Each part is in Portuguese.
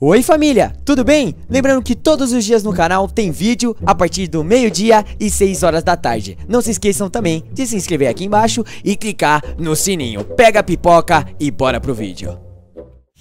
Oi família, tudo bem? Lembrando que todos os dias no canal tem vídeo a partir do meio-dia e 6 horas da tarde. Não se esqueçam também de se inscrever aqui embaixo e clicar no sininho. Pega a pipoca e bora pro vídeo.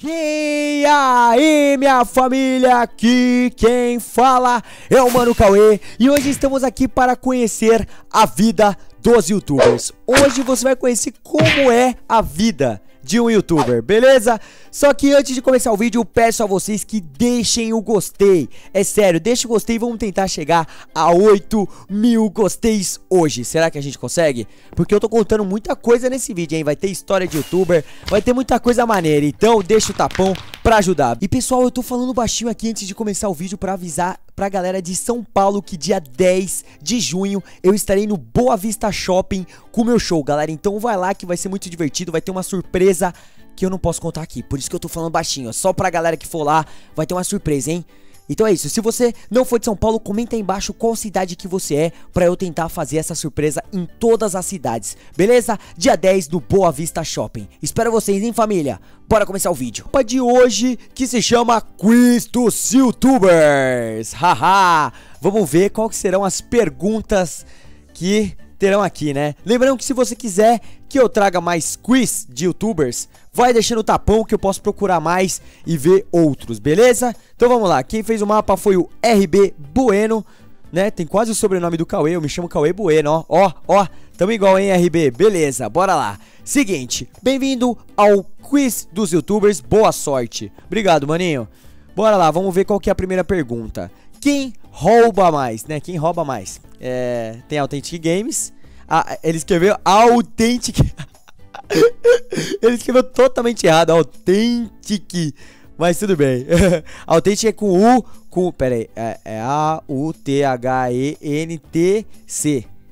E aí minha família, aqui quem fala é o Mano Cauê e hoje estamos aqui para conhecer a vida dos youtubers. Hoje você vai conhecer como é a vida de um youtuber, beleza? Só que antes de começar o vídeo, peço a vocês que deixem o gostei. É sério, deixa o gostei vamos tentar chegar a 8 mil gosteis hoje. Será que a gente consegue? Porque eu tô contando muita coisa nesse vídeo, hein? Vai ter história de youtuber, vai ter muita coisa maneira. Então deixa o tapão pra ajudar. E pessoal, eu tô falando baixinho aqui antes de começar o vídeo pra avisar pra galera de São Paulo que dia 10 de junho eu estarei no Boa Vista Shopping com o meu show, galera. Então vai lá que vai ser muito divertido, vai ter uma surpresa que eu não posso contar aqui. Por isso que eu tô falando baixinho, Só pra galera que for lá, vai ter uma surpresa, hein? Então é isso, se você não for de São Paulo, comenta aí embaixo qual cidade que você é Pra eu tentar fazer essa surpresa em todas as cidades Beleza? Dia 10 do Boa Vista Shopping Espero vocês, hein família? Bora começar o vídeo Opa de hoje que se chama Quiz dos Youtubers Haha Vamos ver que serão as perguntas que terão aqui, né? Lembrando que se você quiser que eu traga mais quiz de youtubers, vai deixando o tapão que eu posso procurar mais e ver outros, beleza? Então vamos lá, quem fez o mapa foi o RB Bueno, né? Tem quase o sobrenome do Cauê, eu me chamo Cauê Bueno, ó, ó, ó, tamo igual, hein, RB? Beleza, bora lá. Seguinte, bem-vindo ao quiz dos youtubers, boa sorte. Obrigado, maninho. Bora lá, vamos ver qual que é a primeira pergunta. Quem rouba mais, né? Quem rouba mais? É, tem Authentic Games. Ah, ele escreveu Authentic. ele escreveu totalmente errado, Authentic. Mas tudo bem. Authentic é com U, com. Pera aí. É, é A-U-T-H-E-N-T-C.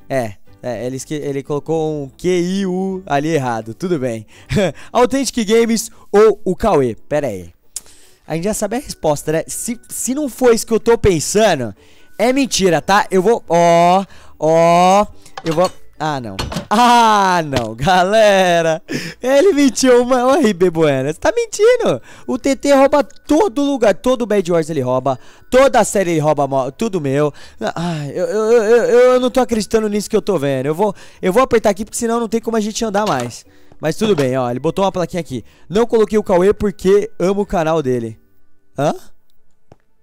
É. É, ele, ele colocou um Q-I-U ali errado. Tudo bem. Authentic Games ou o Cauê? Pera aí. A gente já sabe a resposta, né? Se, se não for isso que eu tô pensando, é mentira, tá? Eu vou... Ó, ó... Eu vou... Ah, não. Ah, não, galera. Ele mentiu, uma... Ô, RB Bueno, você tá mentindo. O TT rouba todo lugar, todo Bad Wars ele rouba, toda a série ele rouba, tudo meu. Ah, eu, eu, eu, eu, não tô acreditando nisso que eu tô vendo. Eu vou, eu vou apertar aqui, porque senão não tem como a gente andar mais. Mas tudo bem, ó, ele botou uma plaquinha aqui. Não coloquei o Cauê porque amo o canal dele. Hã?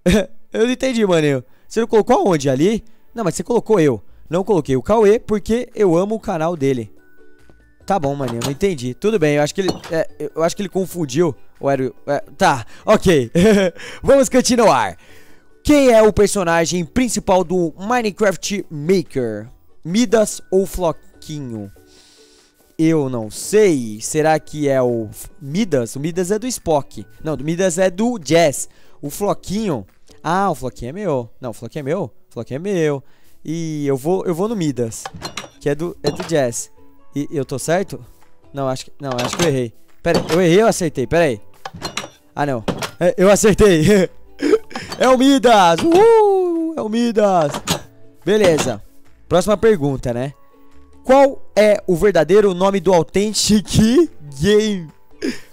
eu não entendi, maninho. Você não colocou aonde? Ali? Não, mas você colocou eu. Não coloquei o Cauê porque eu amo o canal dele. Tá bom, maninho, não entendi. Tudo bem, eu acho que ele. É, eu acho que ele confundiu. Ou era. É, tá, ok. Vamos continuar. Quem é o personagem principal do Minecraft Maker? Midas ou Floquinho? Eu não sei. Será que é o Midas? O Midas é do Spock. Não, o Midas é do Jazz. O Floquinho. Ah, o Floquinho é meu. Não, o Floquinho é meu. O Floquinho é meu. E eu vou, eu vou no Midas, que é do, é do Jazz. E eu tô certo? Não, acho que, não, acho que eu errei. Pera aí, eu errei ou acertei? Pera aí. Ah, não. É, eu acertei. é o Midas. Uh, é o Midas. Beleza. Próxima pergunta, né? Qual é o verdadeiro nome do Authentic Game?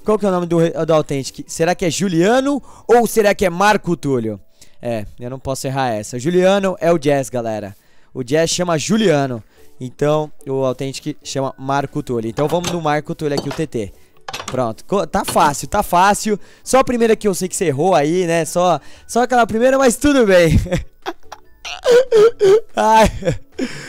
Qual que é o nome do, do Authentic? Será que é Juliano ou será que é Marco Túlio? É, eu não posso errar essa. Juliano é o Jazz, galera. O Jazz chama Juliano. Então, o Authentic chama Marco Túlio. Então, vamos no Marco Túlio aqui, o TT. Pronto, tá fácil, tá fácil. Só a primeira que eu sei que você errou aí, né? Só, só aquela primeira, mas tudo bem. Ai,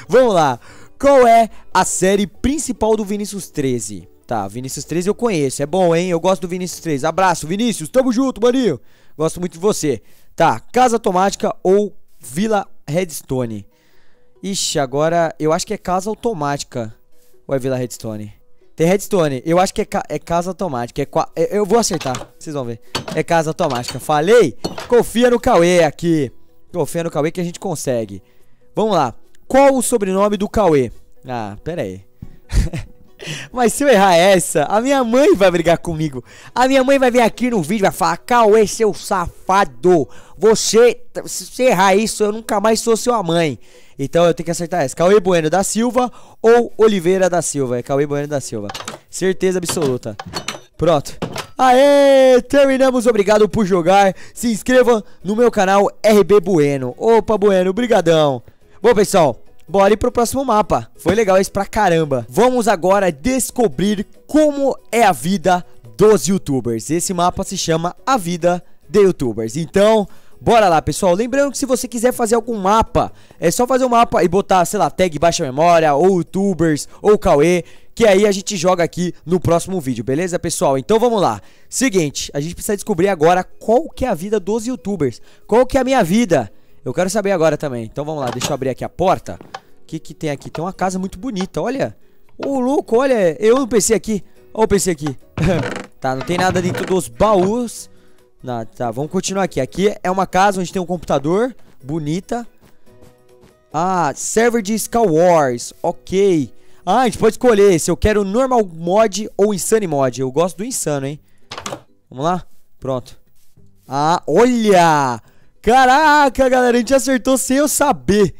vamos lá. Qual é a série principal do Vinícius 13? Tá, Vinícius 13 eu conheço, é bom, hein? Eu gosto do Vinícius 13. Abraço, Vinícius, tamo junto, maninho. Gosto muito de você. Tá, Casa Automática ou Vila Redstone? Ixi, agora eu acho que é Casa Automática. Ou é Vila Redstone? Tem Redstone, eu acho que é, ca é Casa Automática. É é, eu vou acertar, vocês vão ver. É Casa Automática. Falei? Confia no Cauê aqui. Confia no Cauê que a gente consegue. Vamos lá. Qual o sobrenome do Cauê? Ah, pera aí. Mas se eu errar essa, a minha mãe vai brigar comigo. A minha mãe vai vir aqui no vídeo e vai falar: Cauê, seu safado. Você, se você errar isso, eu nunca mais sou sua mãe. Então eu tenho que acertar essa: Cauê Bueno da Silva ou Oliveira da Silva? É Cauê Bueno da Silva. Certeza absoluta. Pronto. Aê, terminamos, obrigado por jogar. Se inscreva no meu canal RB Bueno. Opa, Bueno, brigadão. Bom, pessoal, bora ir pro próximo mapa. Foi legal esse pra caramba. Vamos agora descobrir como é a vida dos youtubers. Esse mapa se chama A Vida de Youtubers. Então, Bora lá, pessoal. Lembrando que se você quiser fazer algum mapa, é só fazer um mapa e botar, sei lá, tag baixa memória, ou youtubers, ou Cauê, que aí a gente joga aqui no próximo vídeo, beleza, pessoal? Então vamos lá. Seguinte, a gente precisa descobrir agora qual que é a vida dos youtubers. Qual que é a minha vida? Eu quero saber agora também. Então vamos lá, deixa eu abrir aqui a porta. O que que tem aqui? Tem uma casa muito bonita, olha. Ô, louco, olha, eu não pensei aqui. Olha o PC aqui. tá, não tem nada dentro dos baús. Não, tá, vamos continuar aqui. Aqui é uma casa onde tem um computador. Bonita. Ah, server de Skywars. Ok. Ah, a gente pode escolher se eu quero normal mod ou insane mod. Eu gosto do insano, hein? Vamos lá? Pronto. Ah, olha! Caraca, galera, a gente acertou sem eu saber.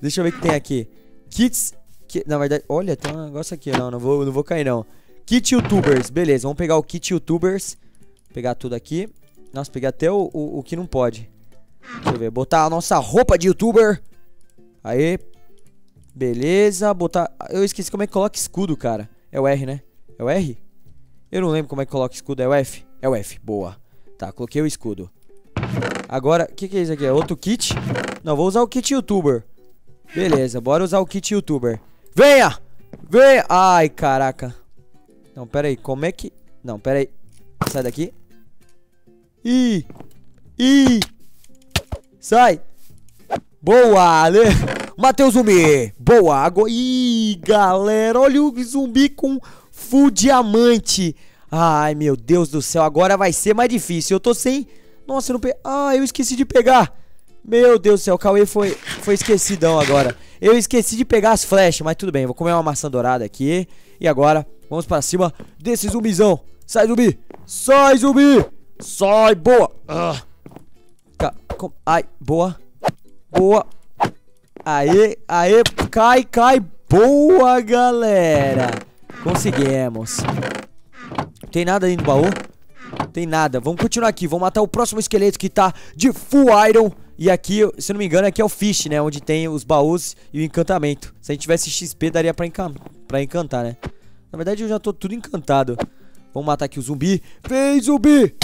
Deixa eu ver o que tem aqui. Kits... Que, na verdade, olha, tem um negócio aqui. Não, não vou, não vou cair, não. Kit YouTubers. Beleza, vamos pegar o Kit YouTubers. Pegar tudo aqui. Nossa, pegar até o, o, o, que não pode. Deixa eu ver. Botar a nossa roupa de youtuber. Aí. Beleza. Botar... Eu esqueci como é que coloca escudo, cara. É o R, né? É o R? Eu não lembro como é que coloca escudo. É o F? É o F. Boa. Tá, coloquei o escudo. Agora, o que, que é isso aqui? É outro kit? Não, vou usar o kit youtuber. Beleza, bora usar o kit youtuber. Venha! Venha! Ai, caraca. Não, pera aí. Como é que... Não, pera aí. Sai daqui. Ih! Ih! Sai! Boa! Né? Matei o zumbi! Boa! Agora... Ih, galera! Olha o zumbi com full diamante! Ai, meu Deus do céu! Agora vai ser mais difícil. Eu tô sem... Nossa, eu não peguei... Ah, eu esqueci de pegar! Meu Deus do céu, o Cauê foi, foi esquecidão agora. Eu esqueci de pegar as flechas, mas tudo bem. Vou comer uma maçã dourada aqui. E agora, vamos pra cima desse zumbizão. Sai, zumbi! Sai, zumbi! Sai, boa! Ah. Ai, boa. Boa. Aê, aê, cai, cai. Boa, galera. Conseguimos. Tem nada aí no baú? Tem nada. Vamos continuar aqui. Vamos matar o próximo esqueleto que tá de full iron. E aqui, se não me engano, aqui é o fish, né? Onde tem os baús e o encantamento. Se a gente tivesse XP, daria pra, encan pra encantar, né? Na verdade, eu já tô tudo encantado. Vamos matar aqui o zumbi. Vem, zumbi!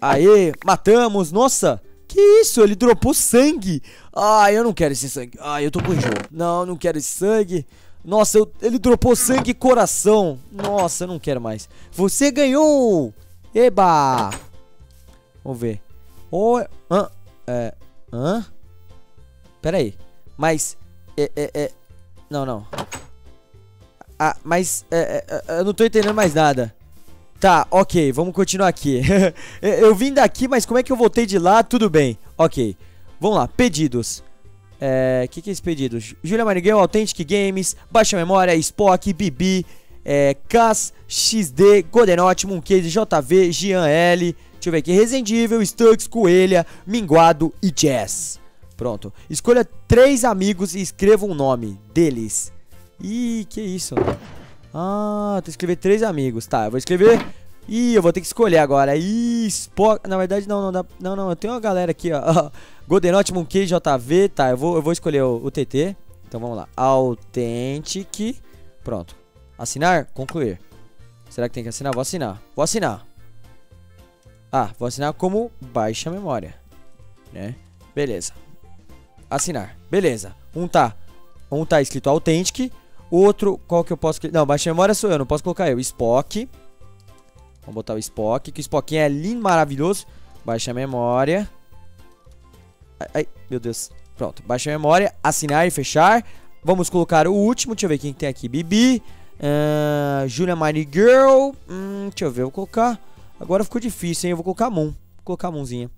Aê, matamos. Nossa, que isso? Ele dropou sangue. Ah, eu não quero esse sangue. Ah, eu tô com enjoo. Não, não quero esse sangue. Nossa, eu, ele dropou sangue e coração. Nossa, eu não quero mais. Você ganhou! Eba! Vamos ver. Oh, hã? É, hã? Pera aí. Mas, é, é, é... Não, não. Ah, mas é, é, é, eu não tô entendendo mais nada. Tá, ok, vamos continuar aqui. eu vim daqui, mas como é que eu voltei de lá? Tudo bem. Ok, vamos lá, pedidos. É, que que é esse pedido? Julia Mariguel, Authentic Games, Baixa Memória, Spock, Bibi, é, Cas, XD, Godenote, Mooncase, JV, Gian L, deixa eu ver aqui, Resendível, Stux, Coelha, Minguado e Jazz. Pronto. Escolha três amigos e escreva um nome deles. Ih, que isso? Ah, tem que escrever três amigos. Tá, eu vou escrever... Ih, eu vou ter que escolher agora. Ih, Spock... Na verdade, não, não dá... Não, não, eu tenho uma galera aqui, ó. Goldenot, Monkey, JV. Tá, eu vou, eu vou escolher o, o TT. Então, vamos lá. Authentic. Pronto. Assinar? Concluir. Será que tem que assinar? Vou assinar. Vou assinar. Ah, vou assinar como baixa memória. Né? Beleza. Assinar. Beleza. Um tá. Um tá escrito Authentic. Outro, qual que eu posso... Não, baixa memória sou eu, não posso colocar eu. Spock. Vamos botar o Spock, que o Spockinho é lindo, maravilhoso. Baixa memória. Ai, ai, meu Deus. Pronto, baixa memória, assinar e fechar. Vamos colocar o último, deixa eu ver quem tem aqui. Bibi, uh, Julia Mine Girl. Hum, deixa eu ver, eu vou colocar... Agora ficou difícil, hein? Eu vou colocar Moon. Vou colocar Moonzinha.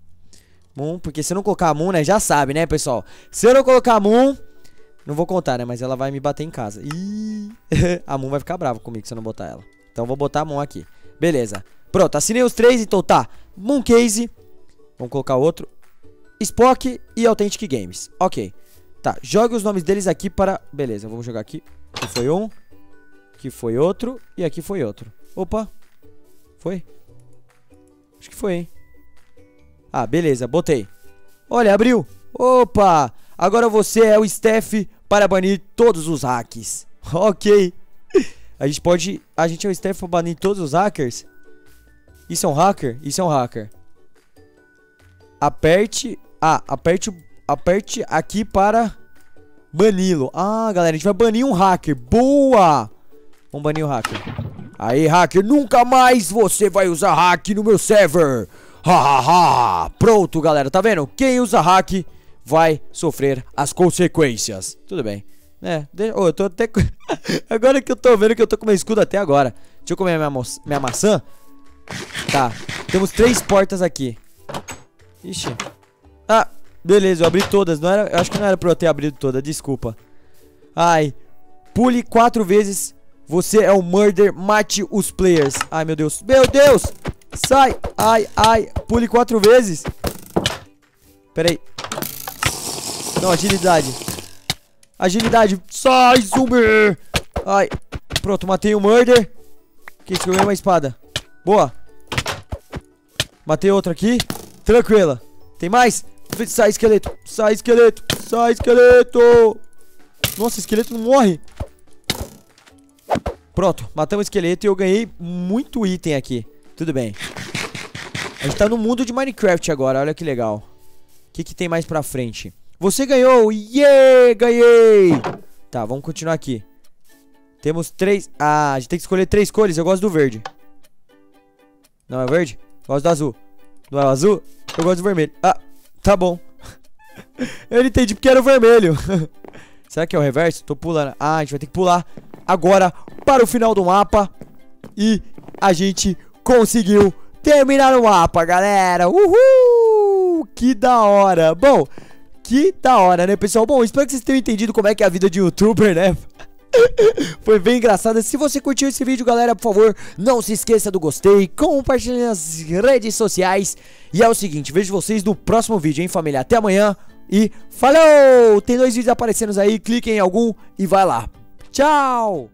Moon, porque se eu não colocar Moon, né? Já sabe, né, pessoal? Se eu não colocar Moon... Não vou contar, né? Mas ela vai me bater em casa. Ih, a Moon vai ficar brava comigo se eu não botar ela. Então vou botar a Moon aqui. Beleza. Pronto, assinei os três, então tá. Moon Case. Vamos colocar outro. Spock e Authentic Games. Ok. Tá, jogue os nomes deles aqui para... Beleza, vamos jogar. Aqui foi um. Aqui foi outro. E aqui foi outro. Opa. Foi? Acho que foi, hein? Ah, beleza, botei. Olha, abriu. Opa! Agora você é o Steph para banir todos os hacks. ok. A gente pode... A gente é o Steph para banir todos os hackers? Isso é um hacker? Isso é um hacker. Aperte... Ah, aperte, aperte aqui para banilo. Ah, galera, a gente vai banir um hacker. Boa! Vamos banir o hacker. Aí, hacker, nunca mais você vai usar hack no meu server. Ha, ha, ha. Pronto, galera, tá vendo? Quem usa hack vai sofrer as consequências. Tudo bem. É, oh, eu tô até... agora que eu tô vendo que eu tô com meu escudo até agora. Deixa eu comer minha, minha maçã. Tá, temos três portas aqui. Ixi. Ah, beleza, eu abri todas. Não era, eu acho que não era pra eu ter abrido todas, desculpa. Ai, pule quatro vezes. Você é o murder, mate os players. Ai, meu Deus. Meu Deus! Sai! Ai, ai. Pule quatro vezes. Pera aí. Não, agilidade. Agilidade. Sai, zumbi! Ai. Pronto, matei o murder. Que isso, ganhei uma espada. Boa. Matei outro aqui. Tranquila. Tem mais? Sai, esqueleto. Sai, esqueleto. Sai, esqueleto. Nossa, esqueleto não morre. Pronto, matamos o esqueleto e eu ganhei muito item aqui. Tudo bem. A gente tá no mundo de Minecraft agora, olha que legal. O que, que tem mais pra frente? Você ganhou! Yeah! Ganhei! Tá, vamos continuar aqui. Temos três... Ah, a gente tem que escolher três cores. Eu gosto do verde. Não é verde? Gosto do azul. Não é o azul? Eu gosto do vermelho. Ah, tá bom. Eu entendi porque era o vermelho. Será que é o reverso? Tô pulando. Ah, a gente vai ter que pular agora para o final do mapa. E a gente conseguiu terminar o mapa, galera. Uhul! Que da hora. Bom, que da hora, né, pessoal? Bom, espero que vocês tenham entendido como é que é a vida de youtuber, né? Foi bem engraçado. Se você curtiu esse vídeo, galera, por favor, não se esqueça do gostei, compartilhe nas redes sociais. E é o seguinte, vejo vocês no próximo vídeo, hein, família? Até amanhã e falou! Tem dois vídeos aparecendo aí, clique em algum e vai lá. Tchau!